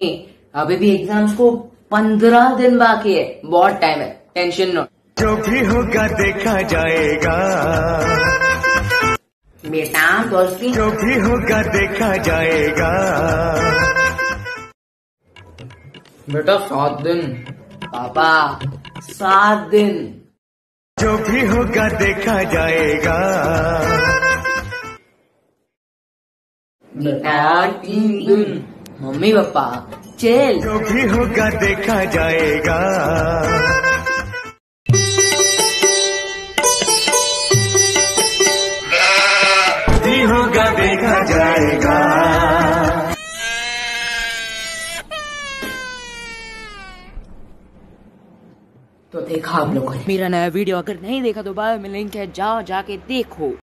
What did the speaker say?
अभी भी एग्ज़ाम्स को पंद्रह दिन बाकी है बहुत टाइम है टेंशन नो जो भी होगा देखा जाएगा। बेटा दोस्ती जो भी होगा देखा जाएगा। बेटा सात दिन। पापा सात दिन। जो भी होगा देखा जाएगा। बेटा तीन दिन। मम्मी पापा चल। जो भी होगा देखा जाएगा। भी होगा देखा जाएगा। तो देखा आप लोगों ने। मेरा नया वीडियो अगर नहीं देखा तो बाद में लिंक है जाओ जाके देखो।